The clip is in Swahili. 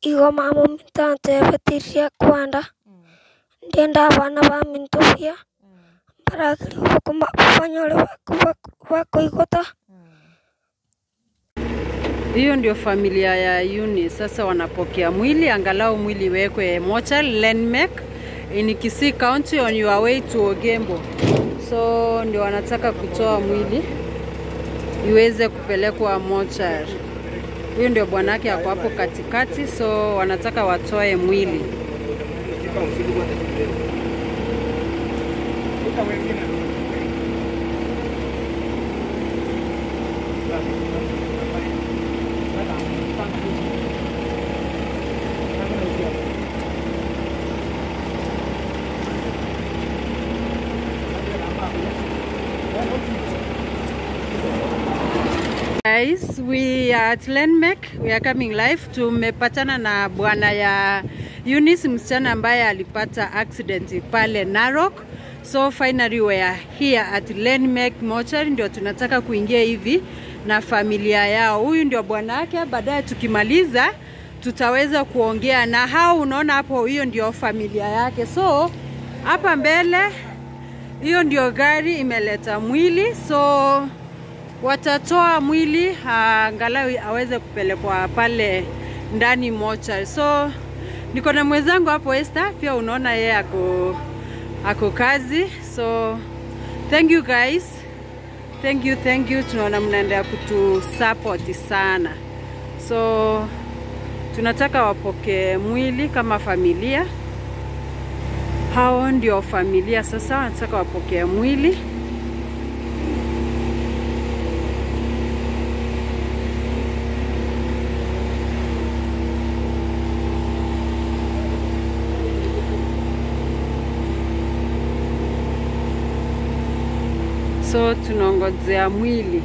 iko mama mtantebetirie kwenda ndienda bana bamintubia barakiriwa kufanya ule wakuigota Hiyo ndio familia ya Eunice. Sasa wanapokea mwili, angalau mwili wekwe mochari Lenmek in Kisii County on your way to Ogembo. So ndio wanataka kutoa mwili iweze kupelekwa mochari. Huyu ndio bwanake ako hapo katikati, so wanataka watoe mwili. Guys, we are at Lenmek. We are coming live. Tumepatana na bwana ya Eunice, msichana ambaye alipata accident pale Narok. So finally we are here at Lenmek Mortuary, ndio tunataka kuingia hivi na familia yao. Huyu ndio bwana yake. Baadaye tukimaliza tutaweza kuongea na hao. Unaona hapo, hiyo ndio familia yake. So hapa mbele, hiyo ndio gari imeleta mwili so watatoa mwili angalau aweze kupelekwa pale ndani mocha. So niko na mwenzangu hapo Esther, pia unaona yeye ako ako kazi. So thank you guys, thank you, thank you. Tunaona mnaendelea kutu support sana, so tunataka wapokee mwili kama familia. Hao ndio familia sasa, wanataka wapokee mwili so tunaongozea mwili